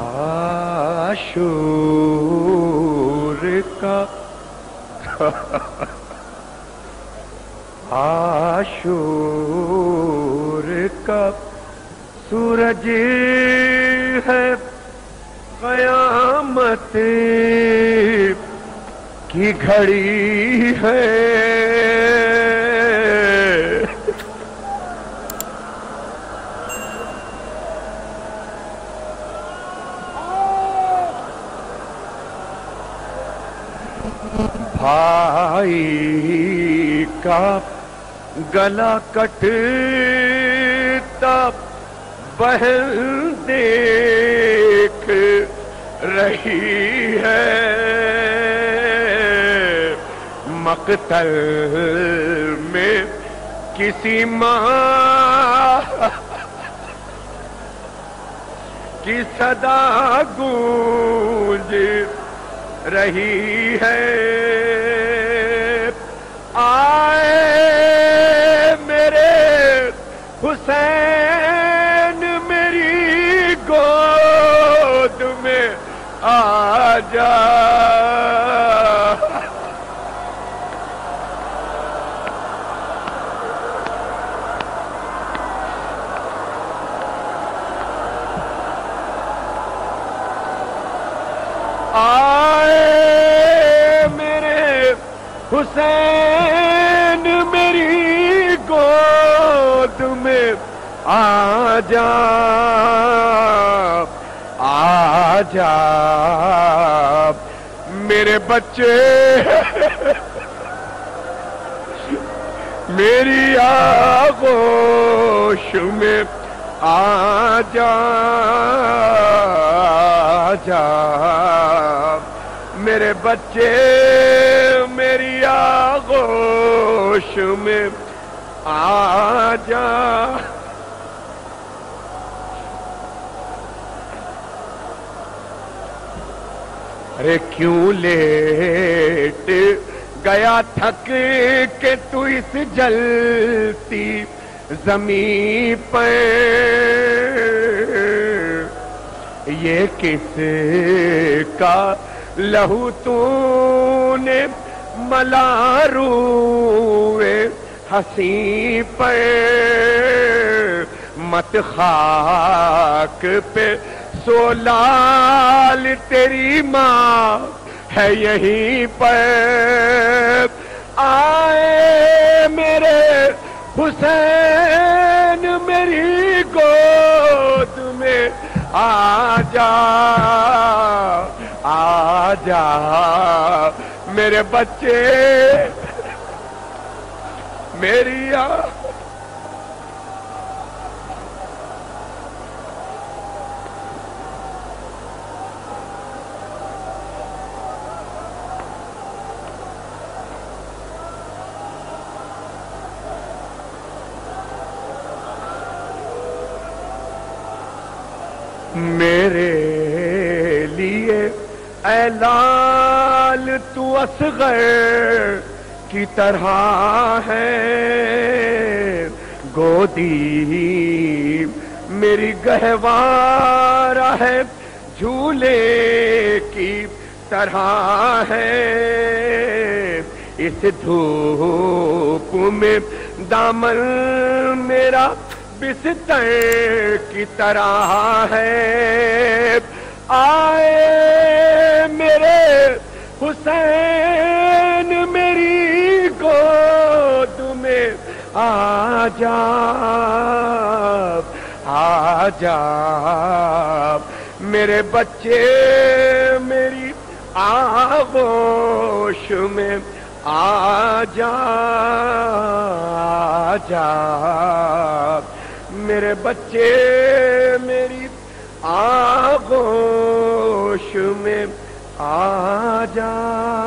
आशूर का आशूर का सूरज है कयामत की घड़ी है। भाई का गला कटता बहन देख रही है। मकतल में किसी माँ की सदा गूंज रही है। आए मेरे हुसैन मेरी गोद में आ जा आए मेरे हुसैन मेरी गोद में आ जा आ जा। मेरे बच्चे, मेरी आगोश में आ जा आ जा। मेरे बच्चे मेरी आगोश में आ जा अरे क्यों लेट गया थक के तू इस जलती जमी पर? ये किस का लहू तूने मलारूए हसी पर मत खाक पे सोलाल तेरी माँ है यहीं पर। आए मेरे हुसैन, मेरी गोद में आ जा आ जा। मेरे बच्चे मेरी आ मेरे लिए ऐलाल तू असगर की तरह है। गोदी मेरी गहवारा है, झूले की तरह है। इस धूप में दामन मेरा बिस्तर की तरह है। आए हुसैन मेरी गोद में आ जा आ जा। मेरे बच्चे मेरी आगोश में आ जा आ जा। मेरे बच्चे मेरी आगोश में आ जा हाय